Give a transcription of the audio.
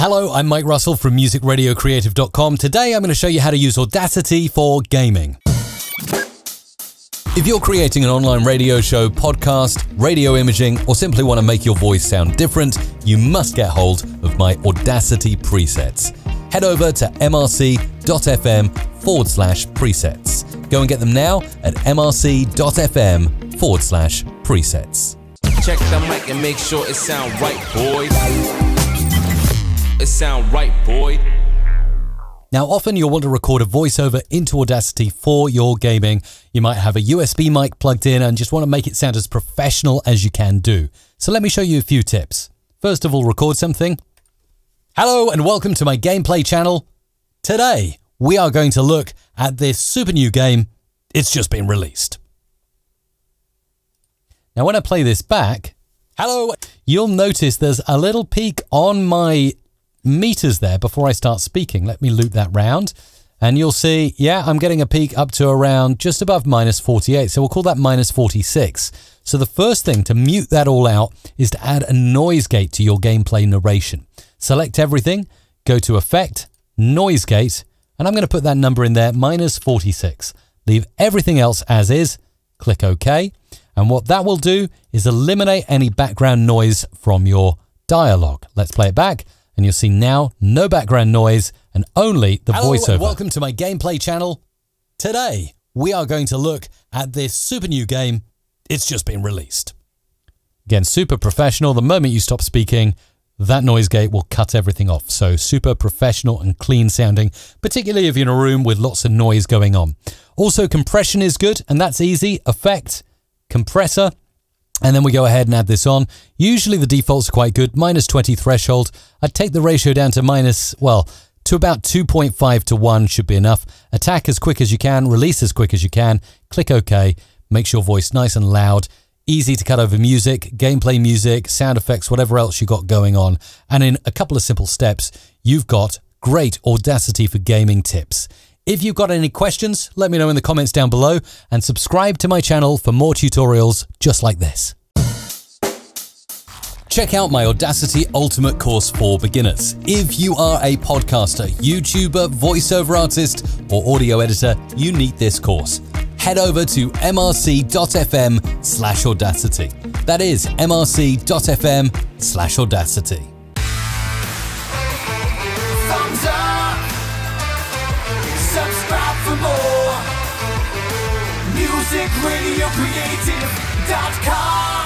Hello, I'm Mike Russell from musicradiocreative.com. Today I'm going to show you how to use Audacity for gaming. If you're creating an online radio show, podcast, radio imaging, or simply want to make your voice sound different, you must get hold of my Audacity presets. Head over to mrc.fm forward slash presets. Go and get them now at mrc.fm forward slash presets. Check the mic and make sure it sound right, boy. It sound right, boy. Now, often you'll want to record a voiceover into Audacity for your gaming. You might have a USB mic plugged in and just want to make it sound as professional as you can do. So let me show you a few tips. First of all, record something. Hello and welcome to my gameplay channel. Today, we are going to look at this super new game. It's just been released. Now, when I play this back, hello, you'll notice there's a little peak on my meters there before I start speaking. Let me loop that round. And you'll see, yeah, I'm getting a peak up to around just above minus 48. So we'll call that minus 46. So the first thing to mute that all out is to add a noise gate to your gameplay narration. Select everything, go to Effect, Noise Gate, and I'm going to put that number in there, minus 46. Leave everything else as is, click OK. And what that will do is eliminate any background noise from your dialogue. Let's play it back and you'll see now no background noise and only the Hello voiceover. welcome to my gameplay channel. Today, we are going to look at this super new game. It's just been released. Again, super professional. The moment you stop speaking, that noise gate will cut everything off. So super professional and clean sounding, particularly if you're in a room with lots of noise going on. Also, compression is good, and that's easy. Effect, compressor, and then we go ahead and add this on. Usually the defaults are quite good, minus 20 threshold. I'd take the ratio down to minus, well, to about 2.5 to 1 should be enough. Attack as quick as you can, release as quick as you can. Click OK, makes your voice nice and loud. Easy to cut over music, gameplay music, sound effects, whatever else you got going on. And in a couple of simple steps, you've got great Audacity for gaming tips. If you've got any questions, let me know in the comments down below and subscribe to my channel for more tutorials just like this. Check out my Audacity Ultimate course for beginners. If you are a podcaster, YouTuber, voiceover artist, or audio editor, you need this course. Head over to mrc.fm slash audacity. That is mrc.fm slash audacity. Musicradiocreative.com